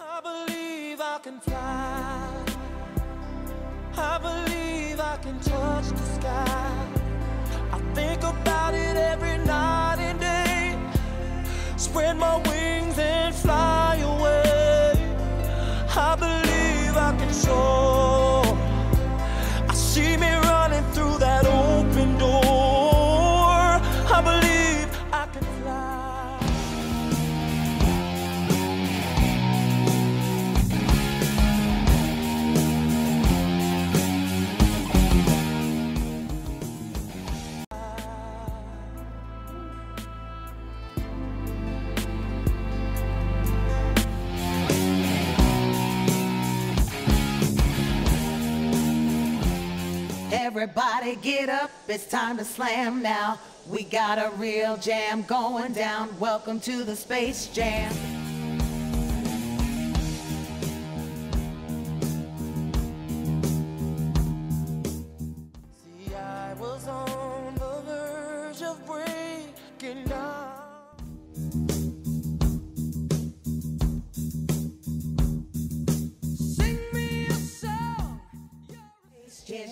I believe I can fly. I believe I can touch the sky. I think about it every night and day. Spread my wings and fly Everybody get up, it's time to slam now. We got a real jam going down. Welcome to the Space Jam. See, I was on the verge of breaking down.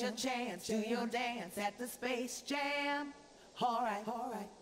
Your chance, do your dance at the Space Jam. Alright, alright. Come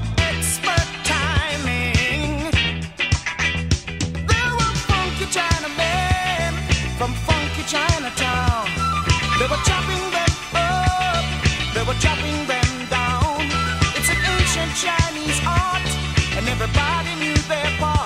were chopping them down. It's an ancient Chinese art, and everybody knew their part.